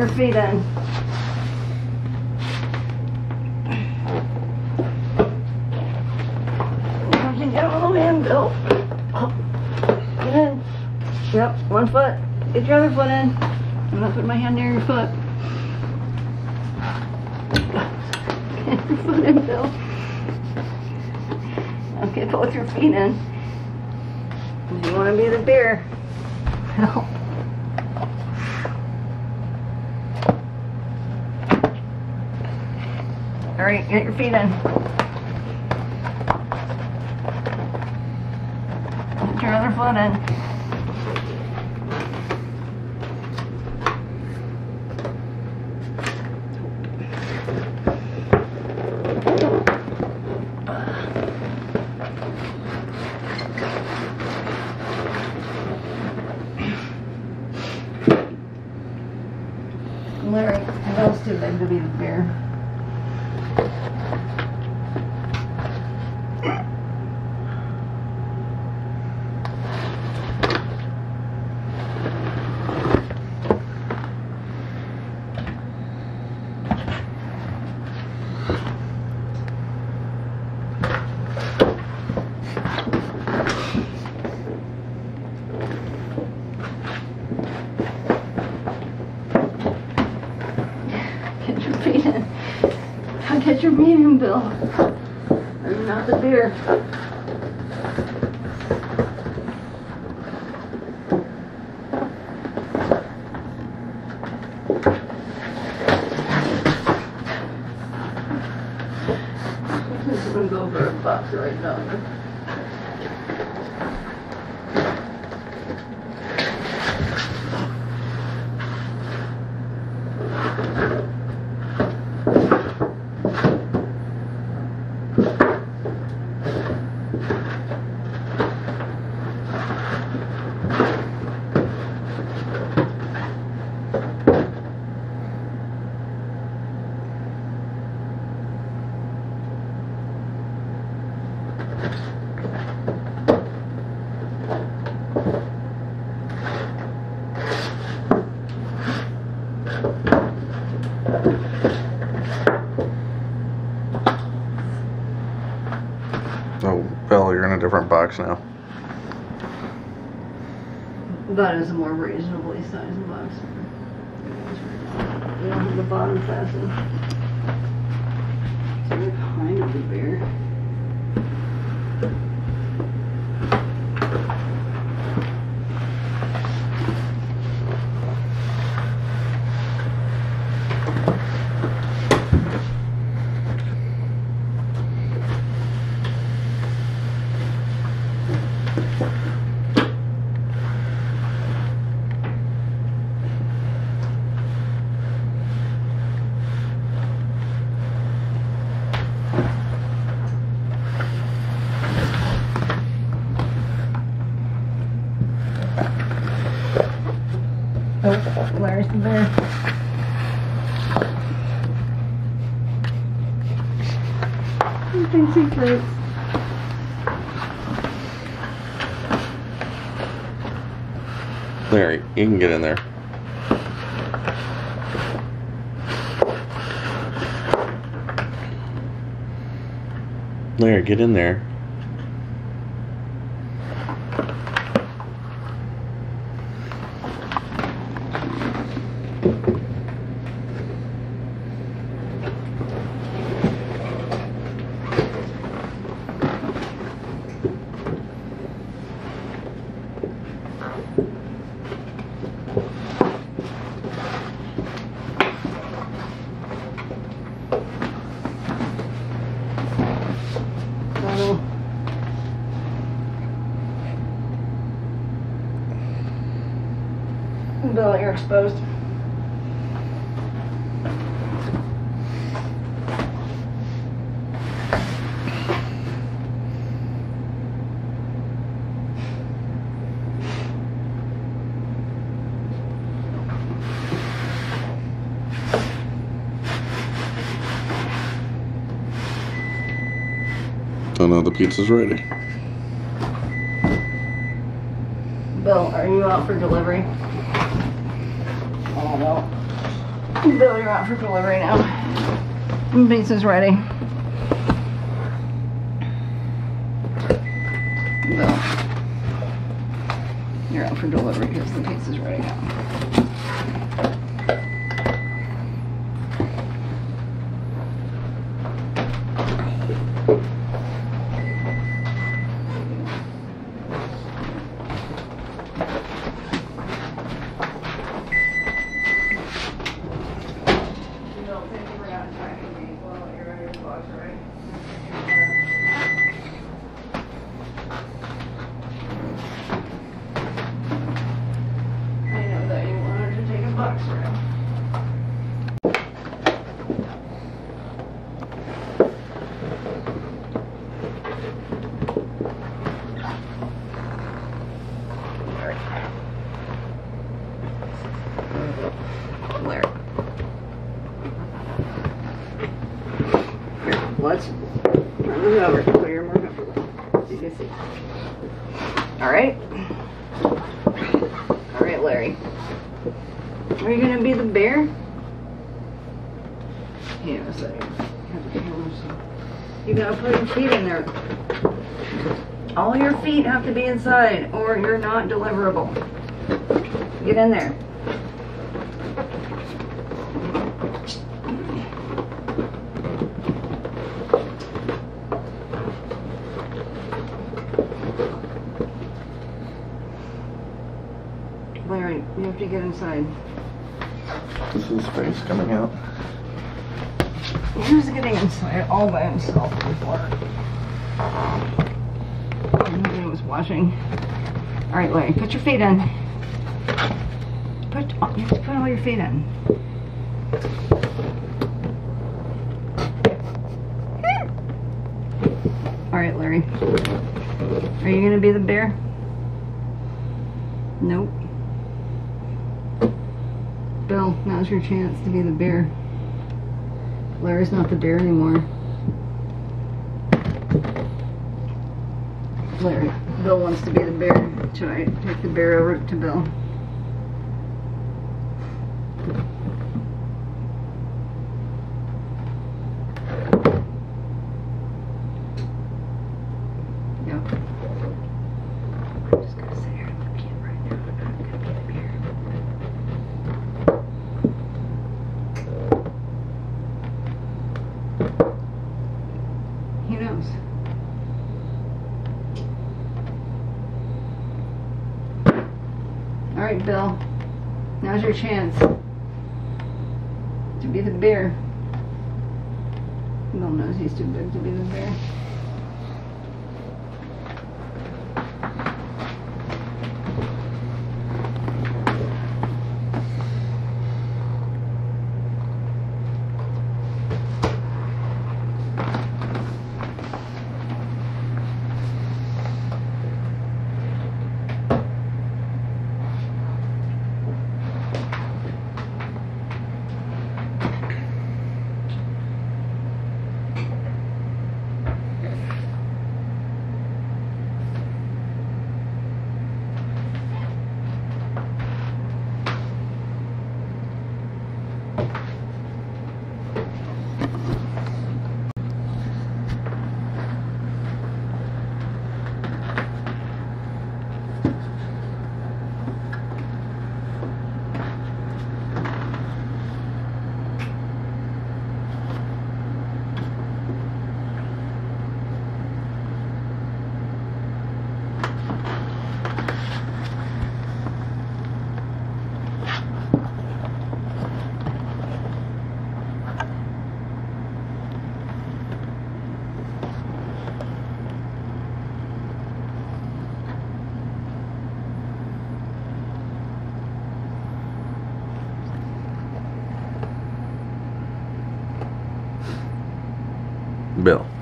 on your feet in. You can get all the way in, Bill. Get in. Yep, one foot. Get your other foot in. I'm not putting my hand near your foot. Get your foot in, Bill. Okay, both your feet in. You want to be the bear. Help. All right, get your feet in. Get your other foot in. Larry, Bill's too big to be the bear. Get your feet in. Now Get your in, Bill. I'm not the beer. I'm gonna go for a box right now. Oh, Bill, you're in a different box now. That is a more reasonably sized box. We don't have the bottom fastened. We're kind of the bear. Oh, Larry's the bear. He thinks he fits. Larry, you can get in there. Larry, get in there. You're exposed. Oh no, the pizza's ready. Bill, are you out for delivery? Oh no. Bill, you're out for delivery now. Pizza's ready. Bill. You're out for delivery because the pizza's ready now. Bill, thank you for not tracking me while you're on your box, right? I know that you wanted to take a box around. Larry. Here, let's turn this over so you're more comfortable. You can see. All right. All right, Larry. Are you gonna be the bear? The camera, so you gotta put your feet in there. All your feet have to be inside, or you're not deliverable. Get in there. Larry, you have to get inside. This is his face coming out. He was getting inside all by himself before. Nobody was watching. All right, Larry, put your feet in. Put oh, you have to put all your feet in. All right, Larry. Are you gonna be the bear? Nope. Bill, now's your chance to be the bear. Larry's not the bear anymore. Larry, Bill wants to be the bear. I take the bear over to Bill? Yep. I'm just gonna sit here and look at you right now. I'm not gonna be the bear. He knows. All right, Bill. Now's your chance to be the bear. Bill knows he's too big to be the bear. Bill.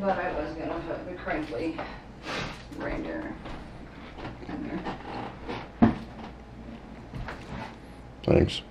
But I was gonna put the crinkly reindeer in there. Thanks.